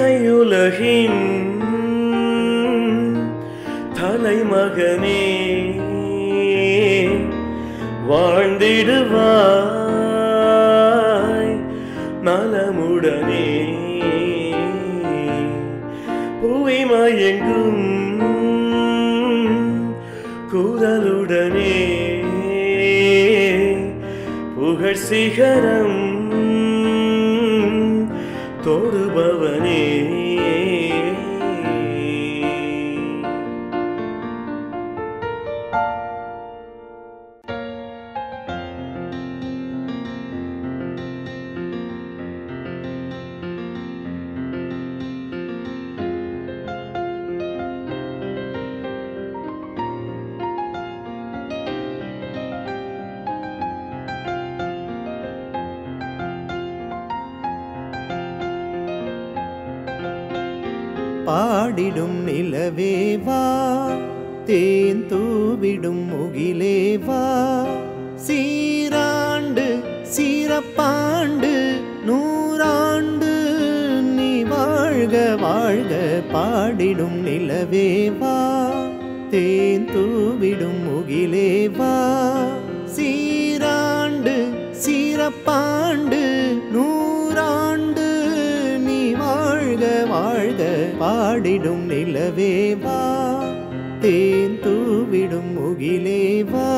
இசையுலகின் தலைமகனே வாழ்ந்திடுவாய் நலமுடனே. புவிமயங்கும் குரலுடனே புகழ் சிகரம் தோடு பாடிடும் நிலவேவா தேன் தூவிடும் முகிலேவா சீராண்டு சீரப்பாண்டு நூறாண்டு நீ வாழ்க வாழ்க பாடிடும் நிலவேவா தேன் தூவிடும் முகிலேவா சீராண்டு சீரப்பாண்டு வாழ்க வாழ்க பாடிடும் நிலவேவா தேன் தூவிடும் முகிலேவா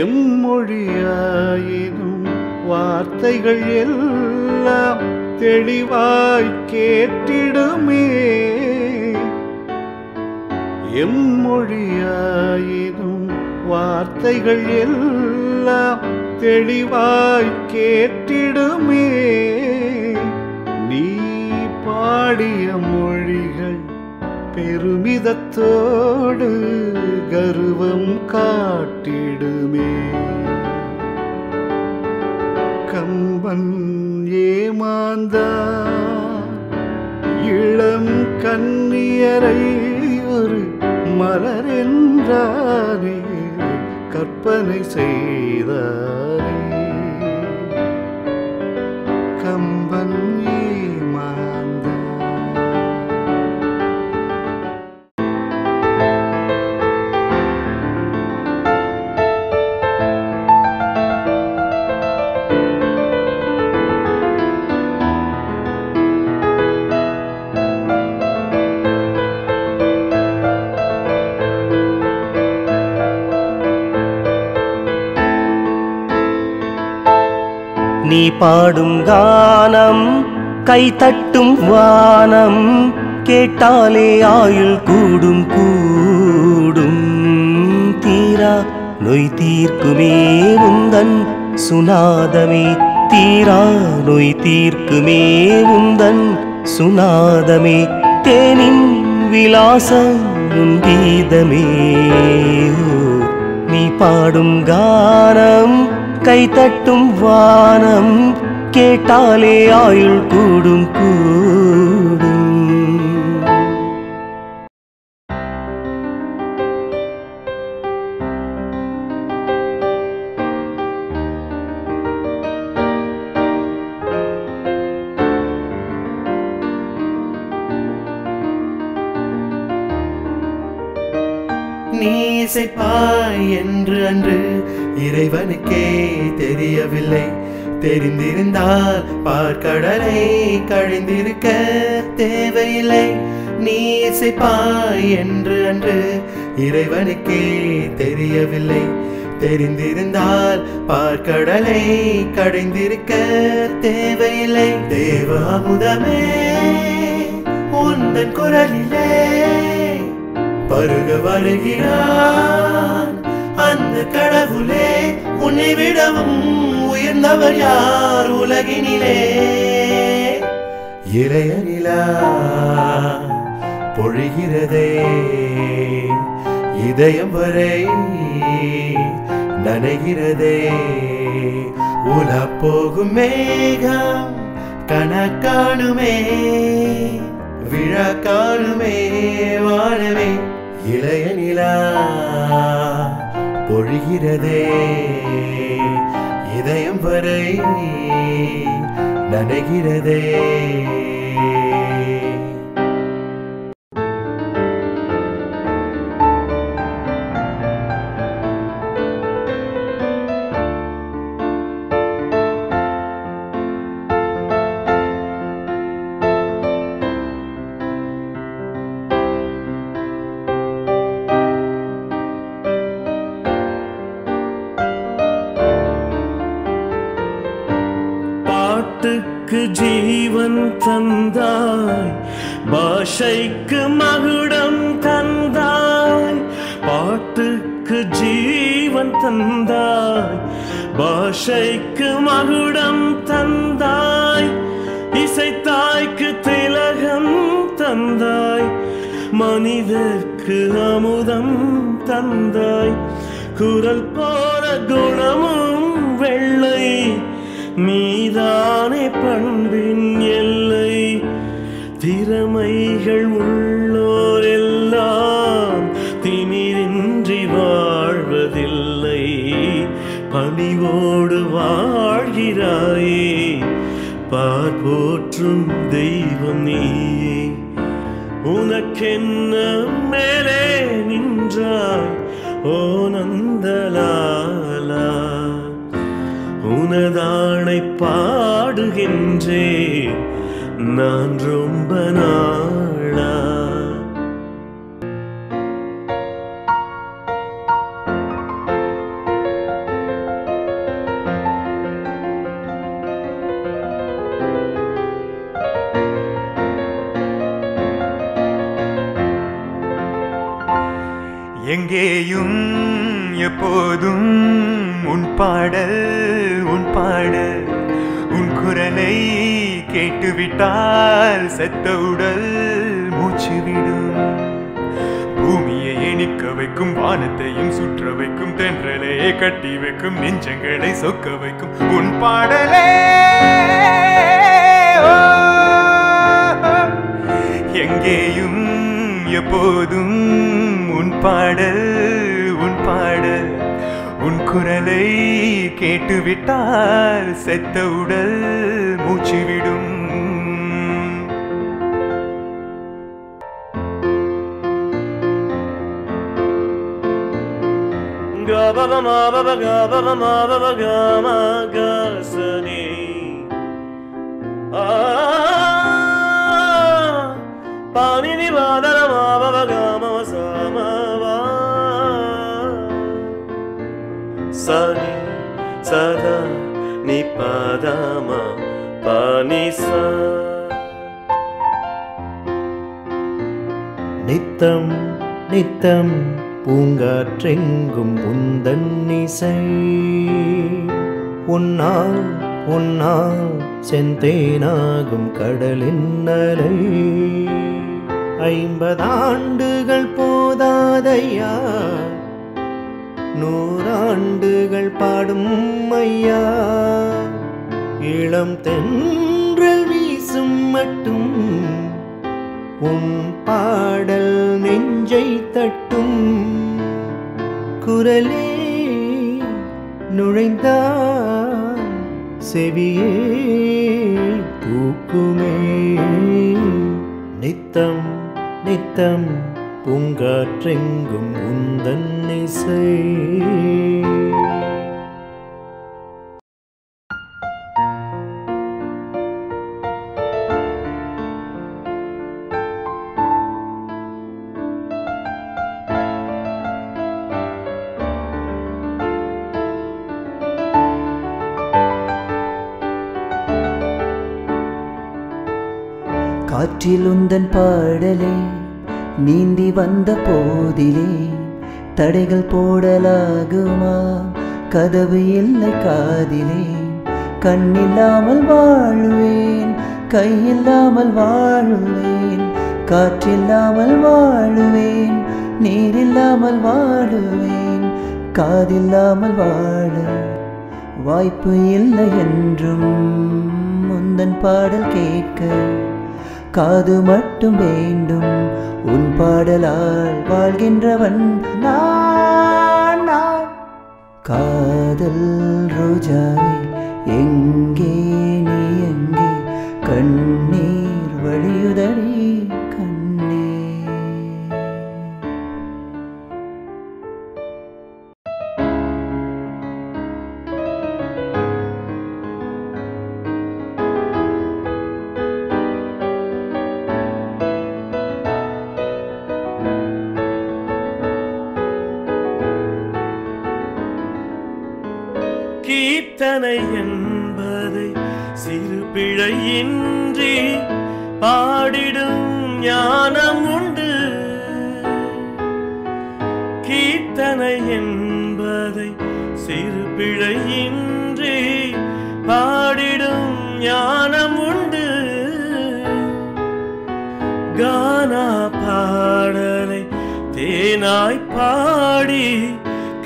எம்மொழியாயினும் வார்த்தைகள் எல்லாம் தெளிவாய் கேட்டிடுமே. எம்மொழியாயினும் வார்த்தைகள் எல்லாம் தெளிவாய் கேட்டிடுமே. நீ பாடிய மொழிகள் பெருமிதத்தோடு கர்வம் காட்டிடுமே. கம்பன் ஏமாந்தான் இளம் கன்னியரை ஒரு மலர் என்றாரே கற்பனை செய்தார் நீ பாடும் கானம் கை தட்டும் வானம் கேட்டாலே ஆயுள் கூடும் கூடும். தீரா நொய் தீர்க்குமே உந்தன் சுனாதமே. தீரா நொய் தீர்க்குமே உந்தன் சுனாதமே. தேனின் விலாசம் கீதமே நீ பாடும் கானம் கை தட்டும் வானம் கேட்டாலே ஆயுள் கூடும் கூ. நீ இசைப்பாய் என்று அன்று இறைவனுக்கே தெரியவில்லை. தெரிந்திருந்தால் பார்க்கடலை கழிந்திருக்க தேவையில்லை. நீ இசைப்பாய் என்று அன்று இறைவனுக்கே தெரியவில்லை. தெரிந்திருந்தால் பார்க்கடலை கடைந்திருக்க தேவையில்லை. தேவ அமுதமே உந்தன் குரலிலே பருக வருகிறான் அந்த கடவுளே உன்னை விடவும் உயர்ந்தவர் யார் உலகினிலே? இளைய நிலா பொழிகிறதே. இதயம் வரை நனைகிறதே. உல போகும் மேகம் கணக்கானுமே விழா காணுமே வாழவே இளைய நிலா பொழிகிறதே. இதயம் வரை நனைகிறதே. பாட்டுக்கு ஜீவன் தந்தாய். பாஷைக்கு மகுடம் தந்தாய். பாட்டுக்கு ஜீவன் தந்தாய். பாஷைக்கு மகுடம் தந்தாய். இசைத்தாய்க்கு திலகம் தந்தாய். மனிதர்க்கு அமுதம் தந்தாய். குரல் போல குணமும் வெள்ளை. நீதானே பண்பின் எல்லை. திறமைகள் உள்ளோர் எல்லாம் திமிரின்றி வாழ்வதில்லை. பணிவோடு வாழ்கிறாயே பார்போற்றும் தெய்வம் நீயே. உனக்கென்ன மேலே நின்றாய் ஓ நந்தலாலா. உனதானை பாடுகின்றேன். நான் ரொம்ப நாளா எங்கேயும் எப்போதும் உன் பாடல் உன் பாடல். உன் குரலை கேட்டுவிட்டால் செத்த உடல் மூச்சு விடும். பூமியை எணிக்க வைக்கும் வானத்தையும் சுற்ற வைக்கும் தென்றலையே கட்டி வைக்கும் நெஞ்சங்களை சொக்க வைக்கும். உன் பாடலே எங்கேயும் எப்போதும் உன் பாடல். உன் குரலை கேட்டுவிட்டால் செத்த உடல் மூச்சு விடும் பாணினி பாதர மாபவ காம சமவா சனி சதா நி பதம பனி சா நித்தம் நித்தம் பூங்காற்றெங்கும் உந்தன் இசை. உன்னால் உன்னால் செந்தேனாகும் கடலின் நலை ஐம்பதாண்டுகள் போதாதையா நூறாண்டுகள் பாடும் ஐயா. இளம் தென்றல் வீசும் மட்டும் உன் பாடல் நெஞ்சை தட்டும். குரலே நுழைந்தா செவியே பூக்குமே நித்தம் நித்தம் பூங்காற்றெங்கும் உந்தன் இசை. காற்றில் உந்தன் பாடலே நீந்தி வந்த போதிலே தடைகள் போடலாகுமா? கதவு இல்லை காதிலே. கண்ணில்லாமல் வாழுவேன் கையில்லாமல் வாழுவேன் காற்றில்லாமல் வாழுவேன் நீரில்லாமல் வாழுவேன் காதில்லாமல் வாழ வாய்ப்பு இல்லை என்றும் முந்தன் பாடல் கேட்க காது மட்டும் வேண்டும் உன் பாடலால் வாழ்கின்றவன் நான் நான். காதல் ரோஜாவே எங்கே நீ எங்கே கண்ணீர் வழியுதடி கீர்த்தனை என்பதை சிறு பிழையின்றி பாடிடும் ஞானம் உண்டு. கீர்த்தனை என்பதை சிறு பிழையின்றி பாடிடும் ஞானம் உண்டு. கானா பாடலை தேனாய் பாடி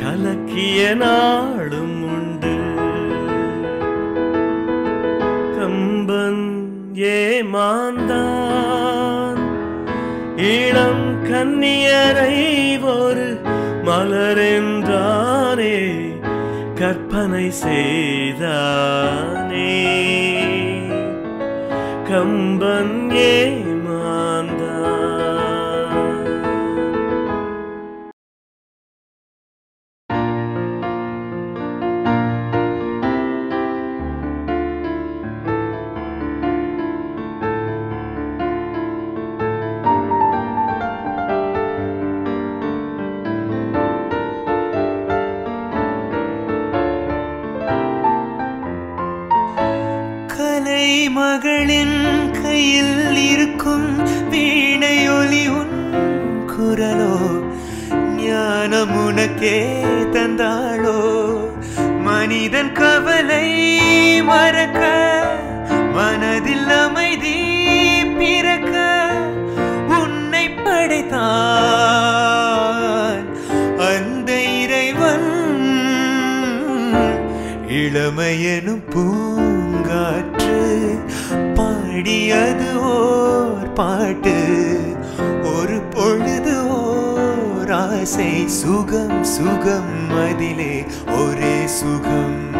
கலக்கிய நாளும் உண்டு. கம்பன் ஏமாந்தான். இளம் கன்னியரை ஒரு மலரென்றானே கற்பனை செய்தானே. கம்பன் ஏ மகளின் கையில் இருக்கும் வீணையொலி உன் குரலோ ஞானம் உனக்கே தந்தாளோ. மனிதன் கவலை மறக்க மனதில் அமைதி பிறக்க உன்னை படைத்தான் அந்த இறைவன். இளமையெனும் பூ விடியது ஓர் பாட்டு ஒரு பொழுது ஓர் ஆசை. சுகம் சுகம் அதிலே ஒரே சுகம்.